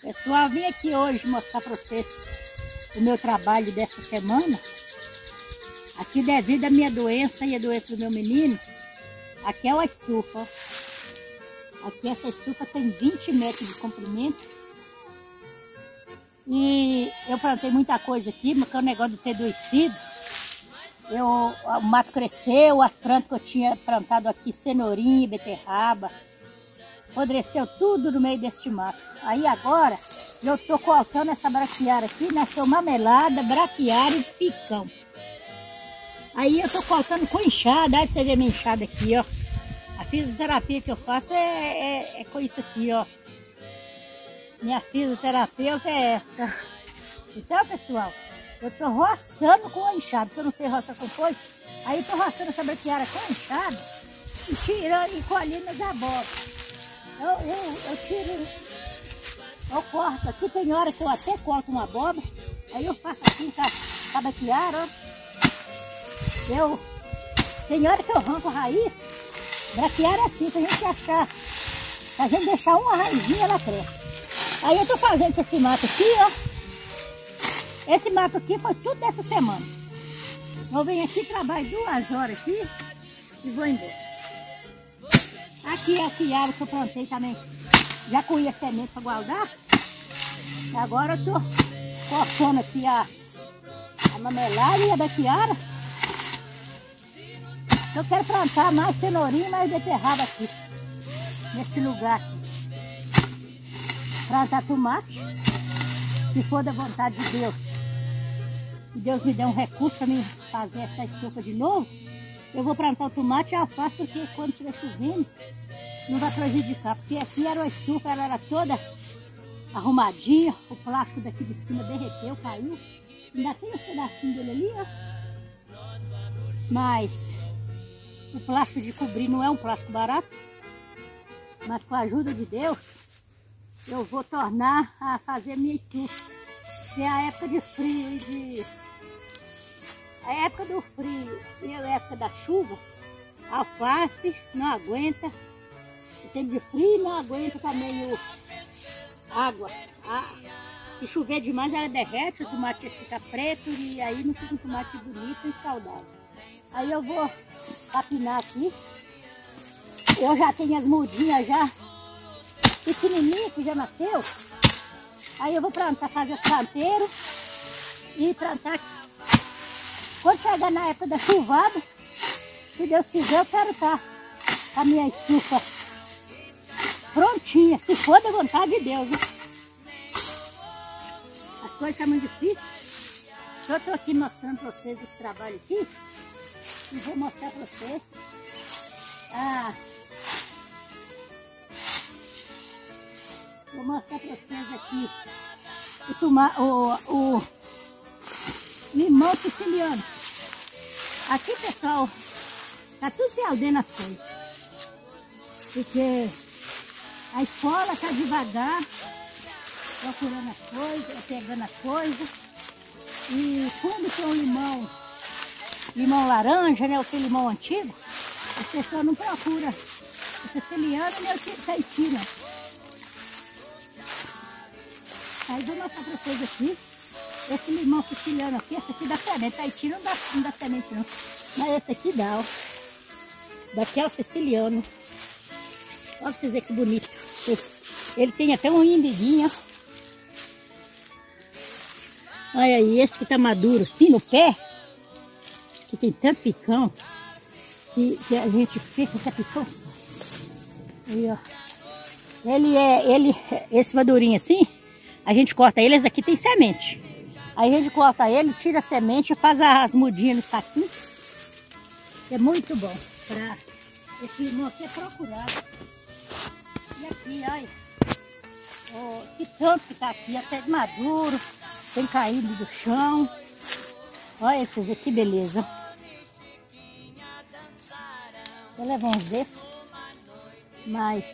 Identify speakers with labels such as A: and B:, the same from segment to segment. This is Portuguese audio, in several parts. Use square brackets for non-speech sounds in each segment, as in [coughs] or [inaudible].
A: Pessoal, vim aqui hoje mostrar para vocês o meu trabalho dessa semana. Aqui devido à minha doença e a doença do meu menino, aqui é uma estufa. Aqui essa estufa tem 20 metros de comprimento. E eu plantei muita coisa aqui, mas o negócio de ter eu, o mato cresceu, as plantas que eu tinha plantado aqui, cenourinha, beterraba, apodreceu tudo no meio deste mato. Aí agora eu tô cortando essa braquiária aqui, nasceu mamelada, braquiária e picão. Aí eu tô cortando com enxada, aí você vê minha enxada aqui, ó. A fisioterapia que eu faço é, é, é com isso aqui, ó. Minha fisioterapeuta é essa. Então, pessoal, eu tô roçando com a enxada, porque eu não sei roçar com coisa. Aí eu tô roçando essa braquiária com a enxada e tirando e colhendo as abóboras. Eu, eu, eu tiro eu corto aqui, tem hora que eu até corto uma abóbora, aí eu faço assim tabaquiara, ó. Eu, tem hora que eu arranco a raiz, braquiária é assim, se a gente achar, se a gente deixar uma raizinha, ela cresce. Aí eu tô fazendo com esse mato aqui, ó. Esse mato aqui foi tudo dessa semana. Eu venho aqui, trabalho duas horas aqui e vou embora. Aqui é a quiara que eu plantei também. Já colhi a semente para guardar. Agora eu tô cortando aqui a, a mamelada e a bequiara. Eu quero plantar mais cenourinha e mais beterraba aqui. Nesse lugar. Plantar tomate. Se for da vontade de Deus. Se Deus me der um recurso para mim fazer essa estufa de novo. Eu vou plantar o tomate e alface porque quando estiver chovendo não vai prejudicar, porque aqui era uma estufa, ela era toda arrumadinha, o plástico daqui de cima derreteu, caiu. Ainda tem um pedacinho dele ali, ó. Mas o plástico de cobrir não é um plástico barato. Mas com a ajuda de Deus, eu vou tornar a fazer estufa. Que é a época de frio e de... A época do frio e a época da chuva, a alface não aguenta tempo de frio não aguenta também o água. se chover demais ela derrete, o tomate fica preto e aí não fica um tomate bonito e saudável. Aí eu vou capinar aqui. Eu já tenho as mudinhas já pequenininhas que já nasceu. Aí eu vou plantar, fazer os planteiros e plantar aqui. Quando chegar na época da chuvada, se Deus quiser, eu quero estar com a minha estufa prontinha, se for da vontade de Deus. Né? As coisas estão muito difíceis. Eu estou aqui mostrando para vocês esse trabalho aqui. E vou mostrar para vocês. Ah, vou mostrar para vocês aqui o, o, o limão siciliano. Aqui, pessoal, tá tudo se ardendo as coisas. Porque a escola está devagar, procurando as coisas, pegando as coisas. E quando tem um limão, limão laranja, né? O tem limão antigo, as pessoas não procuram o siciliano nem o taitino. Aí vou mostrar para vocês aqui. Esse limão siciliano aqui, esse aqui dá semente. Taitino não dá, não dá semente não. Mas esse aqui dá, ó. Daqui é o siciliano. Olha pra vocês verem que bonito. Ele tem até um imbiguinho. Olha aí, esse que tá maduro assim no pé. Que tem tanto picão. Que, que a gente fica com picão. Aí, ó. Ele é, ele, esse madurinho assim, a gente corta ele, esse aqui tem semente. Aí a gente corta ele, tira a semente e faz as mudinhas no saquinho. É muito bom. Pra... Esse limão aqui é procurado. Aqui, olha. Oh, que tanto que tá aqui, até de maduro. Tem caído do chão. Olha esses aqui, beleza. Vou levar uns desses. Mas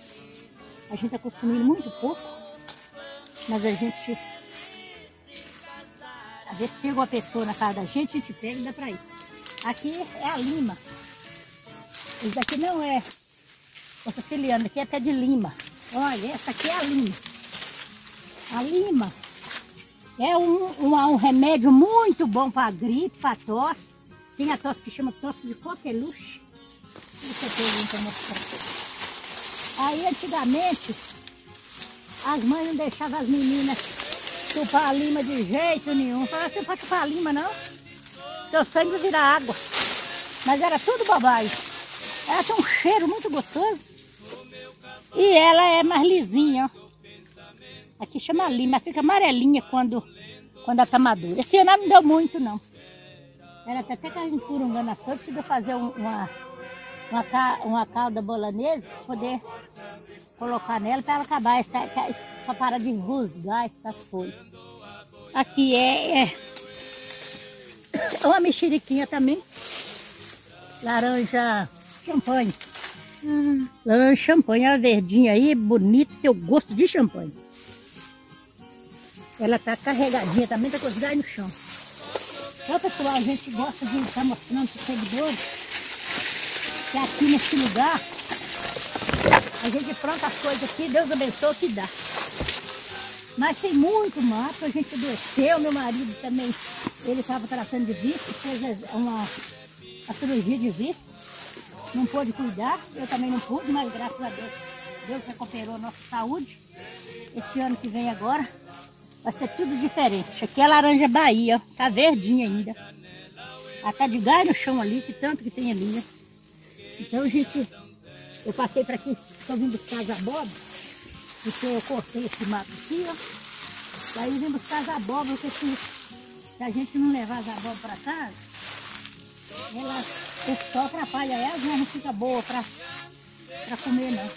A: a gente tá consumindo muito pouco. Mas a gente... Ver se chega uma pessoa na casa da gente, a gente pega e dá pra ir. Aqui é a lima. Isso aqui não é o siciliano, aqui é até de lima. Olha, essa aqui é a lima. A lima é um, um, um remédio muito bom para gripe, para tosse. Tem a tosse que chama tosse de coqueluche. Deixa eu para mostrar. Aí antigamente as mães não deixavam as meninas chupar a lima de jeito nenhum. Falavam, você pode chupar a lima não? Seu sangue vira água. Mas era tudo bobagem. Ela tem um cheiro muito gostoso. E ela é mais lisinha, ó. Aqui chama lima, fica amarelinha quando, quando ela tá madura. Esse ano não deu muito, não. Ela tá até com a empurungando a sopa, precisa fazer uma, uma, uma calda bolanesa para poder colocar nela para ela acabar essa, essa parar de rusgar essas folhas. Aqui é, é [coughs] uma mexeriquinha também. Laranja champanhe. Hum, champanhe, verdinha aí, bonita, tem o gosto de champanhe. Ela tá carregadinha, também tá com os no chão. Então, pessoal, a gente gosta de estar mostrando para os seguidores que aqui nesse lugar a gente planta as coisas aqui, Deus abençoe que dá. Mas tem muito mato, a gente desceu, meu marido também, ele estava tratando de vista, fez uma, a cirurgia de vista, não pôde cuidar, eu também não pude, mas graças a Deus, Deus recuperou a nossa saúde. Esse ano que vem agora, Vai ser tudo diferente. Aqui é laranja Bahia. Tá verdinha ainda. Ela tá de gás no chão ali, que tanto que tem ali, né? Então, gente, eu passei para aqui, estou vindo buscar as abóboras, porque eu cortei esse mato aqui, ó. Daí vim buscar as abóboras, porque se, se a gente não levar as abóboras para casa, ela, o sol atrapalha elas, mas não fica boa para comer, não.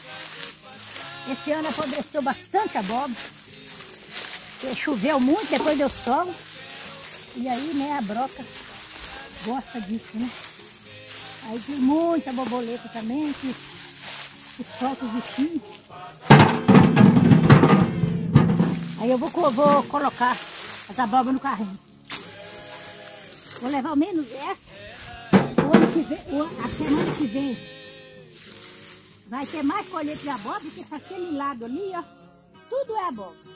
A: Esse ano apodreceu bastante abóbora. Porque choveu muito, depois deu sol. E aí, né, a broca gosta disso, né? Aí tem muita borboleta também, que, que solta os bichinhos. Aí eu vou, vou colocar as abóboras no carrinho. Vou levar ao menos essa. O ano que vem, a semana que vem vai ter mais colheita de abóbora, porque aquele lado ali, ó, tudo é abóbora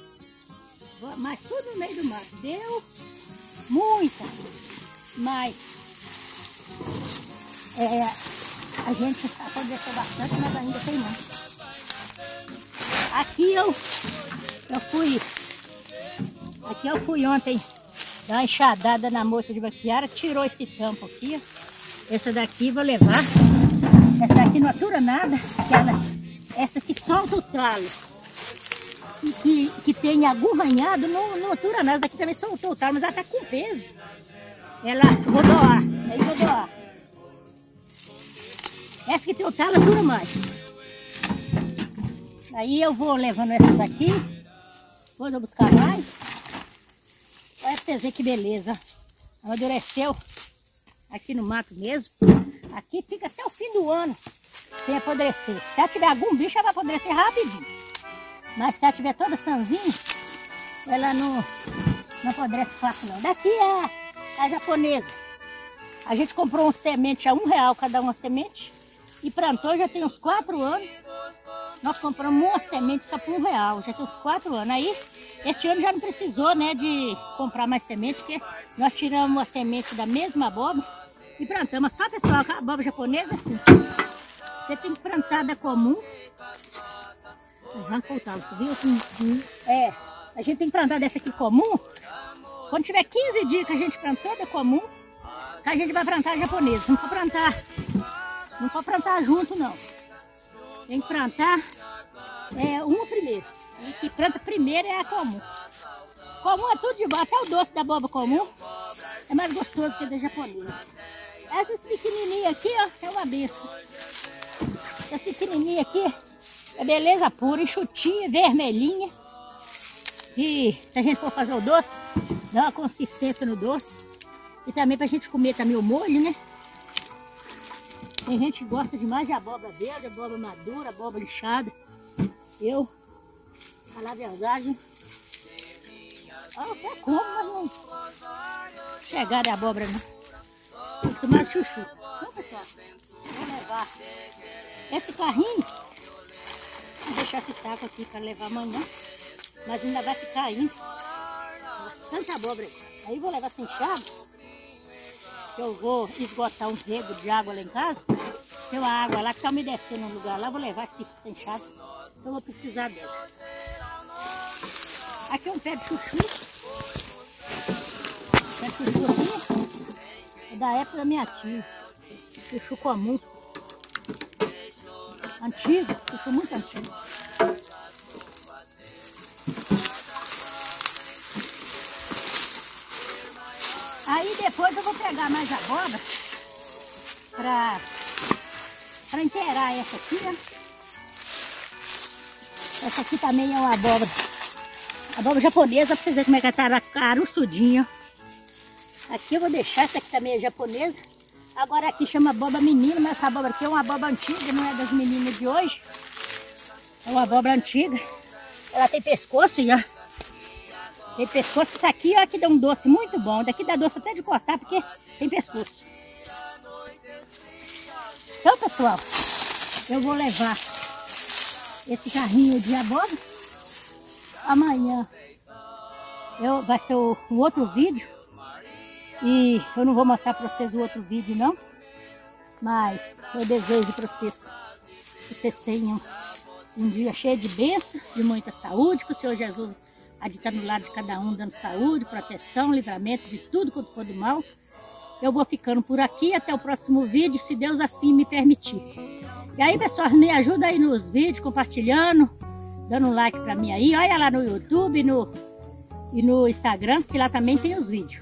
A: mas tudo no meio do mato. Deu muita, mas é, a gente apodreceu bastante, mas ainda tem mais. Aqui eu, eu fui, aqui eu fui ontem dar uma enxadada na moça de baquiara, tirou esse tampo aqui. Essa daqui vou levar. Essa daqui não atura nada, essa que solta o talo que, que tem agurranhado não, não atura não. Essa daqui também soltou o talo, mas ela tá com peso. Ela, vou doar, aí vou doar. Essa que tem o talo atura mais. Aí eu vou levando essas aqui. Eu buscar mais. Olha pra vocês que beleza. Amadureceu aqui no mato mesmo. Aqui fica até o fim do ano sem apodrecer. Se ela tiver algum bicho, ela vai apodrecer rapidinho. Mas se ela tiver toda sanzinha, ela não, não apodrece fácil não. Daqui é a japonesa. A gente comprou um semente a um real cada uma semente e plantou já tem uns quatro anos. Nós compramos uma semente só por um real, já tem uns quatro anos. Aí, este ano já não precisou né, de comprar mais semente, porque nós tiramos a semente da mesma abóbora e plantamos. Só pessoal, a abóbora japonesa assim. Você tem que plantar da comum Arranca o talo, você viu? Uhum. É, a gente tem que plantar dessa aqui comum. Quando tiver 15 dias que a gente plantou da comum, que a gente vai plantar japonesa. Não pode plantar, não pode plantar junto não. Tem que plantar é, uma primeiro. E que planta primeiro é a comum. Comum é tudo de bom, até o doce da boba comum é mais gostoso que a da japonesa. Essas pequenininhas aqui, ó, é uma benção. Essas pequenininhas aqui, é beleza pura, enxutinha, vermelhinha. E se a gente for fazer o doce, dá uma consistência no doce. E também pra gente comer também o molho, né? Tem gente que gosta demais de abóbora verde, abóbora madura, abóbora lixada. Eu, falar a verdade, eu até como, mas não chegar de abóbora não. Costumar chuchu. Então, pessoal, vou levar esse carrinho Vou deixar esse saco aqui para levar amanhã. Mas ainda vai ficar ainda. Bastante abóbora aí. Vou levar sem chave. Eu vou esgotar um rego de água lá em casa. Tem uma água lá que tá umedecendo no lugar lá. Vou levar esse sem chave. Eu vou precisar dela. Aqui é um pé de chuchu. Pé de chuchu aqui. Da época da minha tia. Chuchu comum. Antigo. Chuchu muito antigo. Aí depois eu vou pegar mais abóbora pra, pra inteirar essa aqui, né? Essa aqui também é uma abóbora. Abóbora japonesa, pra vocês verem como é que ela tá caruçudinha. Aqui eu vou deixar, essa aqui também é japonesa. Agora aqui chama abóbora menina, mas essa abóbora aqui é uma abóbora antiga, não é das meninas de hoje. É uma abóbora antiga. Ela tem pescoço já. Tem pescoço. Isso aqui, ó, que dá um doce muito bom. Daqui dá doce até de cortar, porque tem pescoço. Então, pessoal, eu vou levar esse carrinho de abóbora. Amanhã eu, vai ser o, um outro vídeo. E eu não vou mostrar para vocês o outro vídeo, não. Mas eu desejo para vocês que vocês tenham um dia cheio de bênção, de muita saúde, que o Senhor Jesus há de estar no lado de cada um, dando saúde, proteção, livramento de tudo quanto for do mal. Eu vou ficando por aqui, até o próximo vídeo, se Deus assim me permitir. E aí, pessoal, me ajuda aí nos vídeos, compartilhando, dando um like pra mim aí. Olha lá no YouTube no, e no Instagram, que lá também tem os vídeos.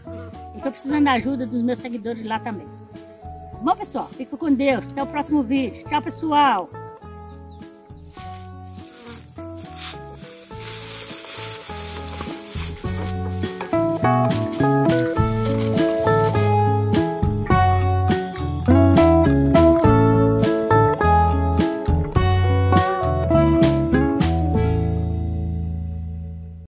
A: Eu tô precisando da ajuda dos meus seguidores lá também. Bom, pessoal, fico com Deus. Até o próximo vídeo. Tchau, pessoal.